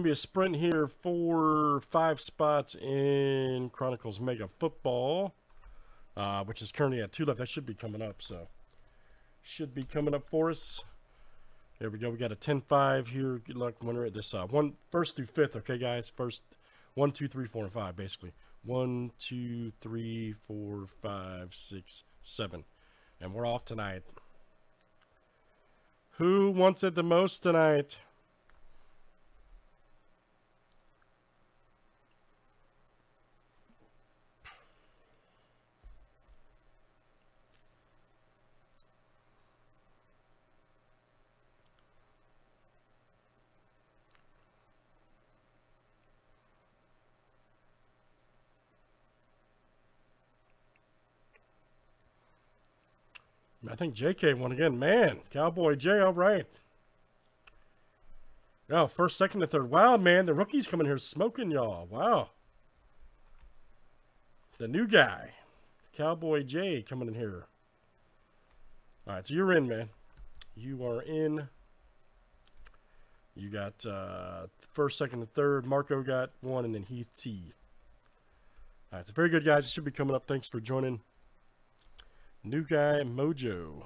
Gonna be a sprint here for five spots in Chronicles Mega Football, uh, which is currently at two left. That should be coming up, so should be coming up for us. There we go. We got a 10-5 here. Good luck winner at this uh, one first through fifth. Okay, guys. First one, two, three, four, and five, basically. One, two, three, four, five, six, seven, and we're off tonight. Who wants it the most tonight? I think JK won again. Man, Cowboy J, all right. Oh, first, second, and third. Wow, man, the rookie's coming here smoking y'all. Wow. The new guy, Cowboy J, coming in here. All right, so you're in, man. You are in. You got uh, first, second, and third. Marco got one, and then Heath T. All right, so very good, guys. It should be coming up. Thanks for joining. New guy Mojo.